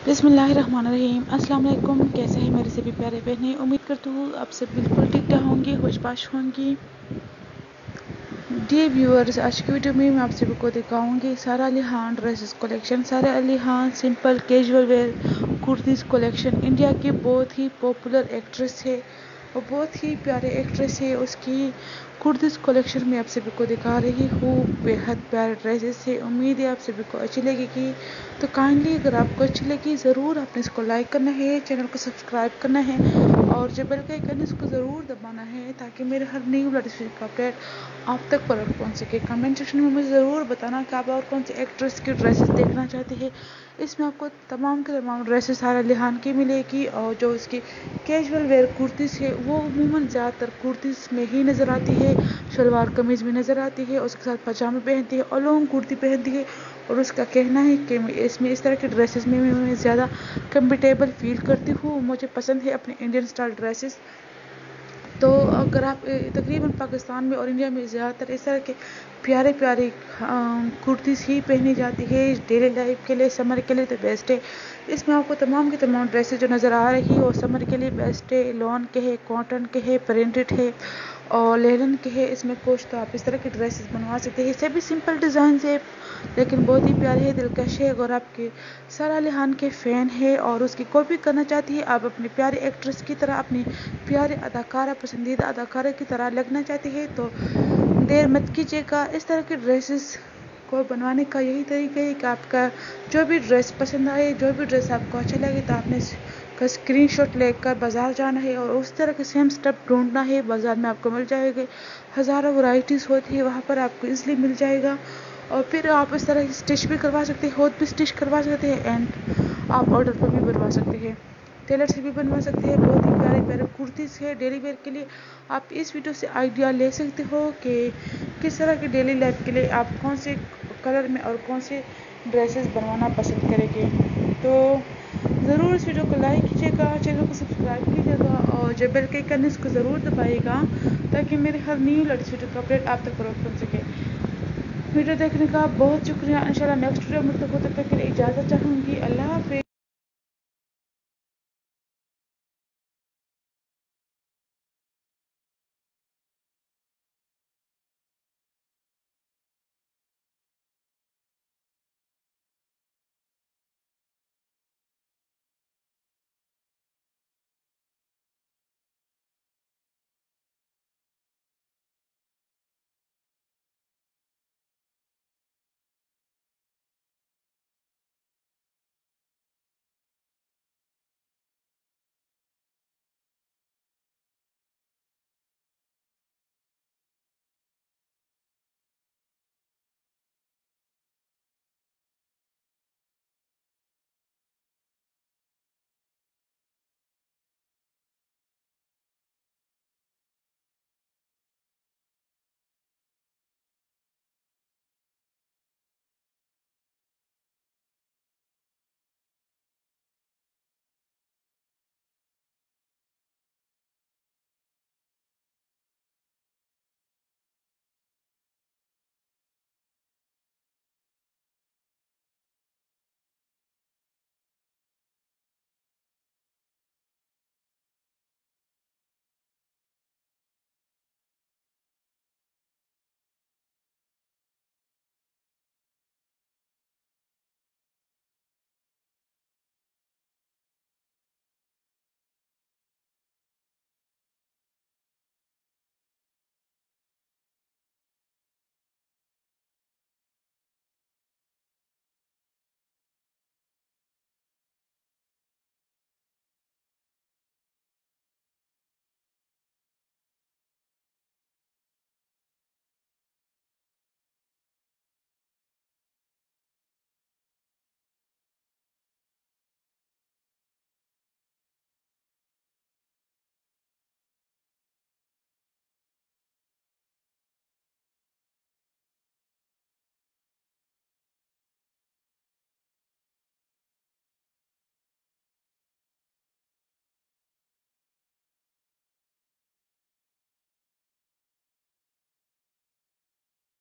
अस्सलाम वालेकुम कैसे हैं मेरे सभी प्यारे बहनें? उम्मीद करती हूँ आप सब बिल्कुल ठीक ठाक होंगे, खुशबाश होंगी। डे व्यूअर्स आज की वीडियो में मैं आप सभी को दिखाऊँगी सारा Ali Khan dresses collection Sara Ali Khan simple casual wear kurtis collection India की बहुत ही पॉपुलर एक्ट्रेस है। और बहुत ही प्यारे एक्ट्रेस है। उसकी कुर्दिस कलेक्शन में आप सभी को दिखा रही हूँ। बेहद प्यारे ड्रेसेस है। उम्मीद है आप सभी को अच्छी लगेगी। तो काइंडली अगर आपको अच्छी लगी, ज़रूर आपने इसको लाइक करना है, चैनल को सब्सक्राइब करना है। और जो बेल का आइकन इसको ज़रूर दबाना है ताकि मेरे हर न्यू लेटेस्ट का अपडेट आप तक पर पहुँच सके। कमेंट सेक्शन में मुझे ज़रूर बताना कि आप और कौन सी एक्ट्रेस की ड्रेसेस देखना चाहते हैं। इसमें आपको तमाम के तमाम ड्रेसेस सारा लिहान की मिलेगी और जो उसकी कैजुअल वेयर कुर्तीस है, वो अमूमन ज़्यादातर कुर्तीस में ही नज़र आती है शलवार कमीज़ में नज़र आती है, उसके साथ पजामे पहनती है और लॉन्ग कुर्ती पहनती है। और उसका कहना है कि इसमें, इस तरह के ड्रेसेस में मैं ज़्यादा कम्फर्टेबल फील करती हूँ। मुझे पसंद है अपने इंडियन स्टाइल ड्रेसेस तो अगर आप तकरीबन पाकिस्तान में और इंडिया में ज़्यादातर इस तरह के प्यारे प्यारे कुर्तीस ही पहनी जाती है। डेली लाइफ के लिए समर के लिए तो बेस्ट है। इसमें आपको तमाम के तमाम ड्रेसेस जो नज़र आ रही है, वो समर के लिए बेस्ट है। लॉन के है कॉटन के है प्रिंटेड है। और लेलन के है, इसमें कुछ तो आप इस तरह के ड्रेसेस बनवा सकते हैं। इसे भी सिंपल डिज़ाइन है लेकिन बहुत ही प्यारे है, दिलकश है। अगर आपके सारा अली खान के फ़ैन है और उसकी कॉपी करना चाहती है, आप अपने प्यारे एक्ट्रेस की तरह, अपनी प्यारे अदाकारा, पसंदीदा अदाकारा की तरह लगना चाहती है तो देर मत कीजिएगा। इस तरह के ड्रेसेस को बनवाने का यही तरीका है कि आपका जो भी ड्रेस पसंद आए, जो भी ड्रेस आपको अच्छा लगे तो आपने का स्क्रीन शॉट लेकर बाज़ार जाना है और उस तरह के सेम स्टेप ढूंढना है। बाज़ार में आपको मिल जाएगा। हज़ारों वैरायटीज़ होती है, वहाँ पर आपको इसलिए मिल जाएगा। और फिर आप इस तरह स्टिच भी करवा सकते हैं खुद भी स्टिच करवा सकते हैं एंड आप ऑर्डर पर भी बनवा सकते हैं। टेलर से भी बनवा सकते हैं। बहुत ही प्यारे प्यारे कुर्तीज़ है। डेली वेयर के लिए आप इस वीडियो से आइडिया ले सकते हो कि किस तरह की डेली लाइफ के लिए आप कौन से कलर में और कौन से ड्रेसेस बनवाना पसंद करेंगे। तो ज़रूर इस वीडियो को लाइक कीजिएगा, चैनल को सब्सक्राइब कीजिएगा और जो बेल के आइकन इसको ज़रूर दबाइएगा ताकि मेरे हर न्यू लेटेस्ट वीडियो का अपडेट आप तक पहुँच सके। वीडियो देखने का बहुत शुक्रिया। इंशाल्लाह नेक्स्ट वीडियो में तक के लिए इजाज़त चाहूँगी। अल्लाह हाफि